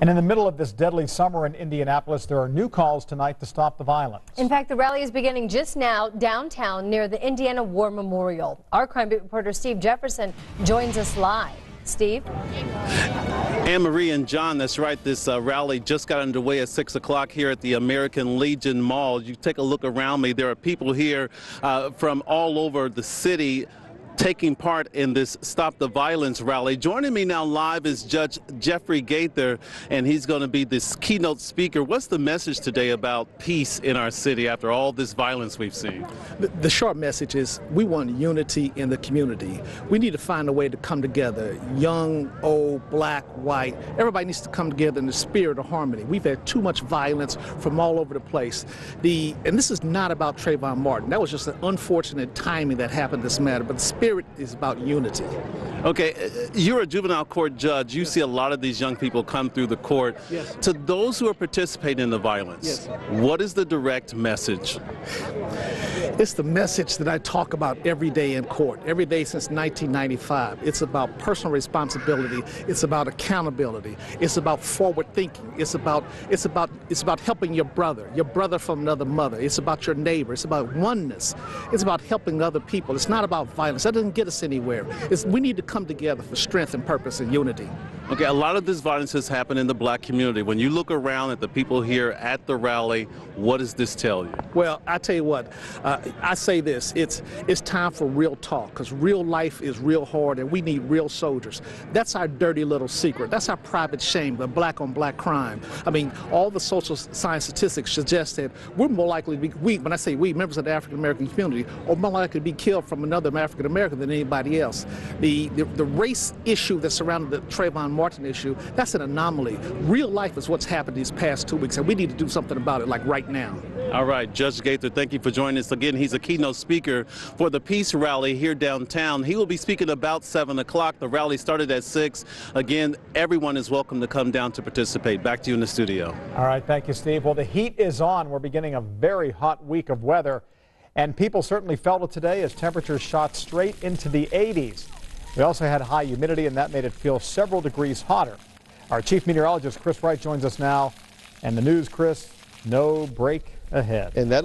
And in the middle of this deadly summer in Indianapolis, there are new calls tonight to stop the violence. In fact, the rally is beginning just now downtown near the Indiana War Memorial. Our crime beat reporter Steve Jefferson joins us live. Steve? Anne Marie and John, that's right. This uh, rally just got underway at 6 o'clock here at the American Legion Mall. You take a look around me. There are people here uh, from all over the city taking part in this Stop the Violence rally. Joining me now live is Judge Geoffrey Gaither, and he's going to be this keynote speaker. What's the message today about peace in our city after all this violence we've seen? The, the short message is we want unity in the community. We need to find a way to come together, young, old, black, white. Everybody needs to come together in the spirit of harmony. We've had too much violence from all over the place. The and this is not about Trayvon Martin. That was just an unfortunate timing that happened this matter. But the spirit spirit is about unity. Okay, uh, you're a juvenile court judge. You see a lot of these young people come through the court. Yes. To those who are participating in the violence, yes. what is the direct message? It's the message that I talk about every day in court, every day since 1995. It's about personal responsibility. It's about accountability. It's about forward thinking. It's about it's about it's about helping your brother, your brother from another mother. It's about your neighbor. It's about oneness. It's about helping other people. It's not about violence. That doesn't get us anywhere. It's, we need to come together for strength and purpose and unity. Okay, a lot of this violence has happened in the black community. When you look around at the people here at the rally, what does this tell you? Well, I tell you what, uh, I say this: it's it's time for real talk because real life is real hard, and we need real soldiers. That's our dirty little secret. That's our private shame, the black on black crime. I mean, all the social science statistics suggest that we're more likely to be we. When I say we, members of the African American community, are more likely to be killed from another African American than anybody else. The, the the race issue that surrounded the Trayvon Martin issue, that's an anomaly. Real life is what's happened these past two weeks, and we need to do something about it, like right now. All right, Judge Gaither, thank you for joining us again. He's a keynote speaker for the Peace Rally here downtown. He will be speaking about 7 o'clock. The rally started at 6. Again, everyone is welcome to come down to participate. Back to you in the studio. All right, thank you, Steve. Well, the heat is on. We're beginning a very hot week of weather, and people certainly felt it today as temperatures shot straight into the 80s. We also had high humidity, and that made it feel several degrees hotter. Our chief meteorologist, Chris Wright, joins us now. And the news, Chris, no break ahead. And that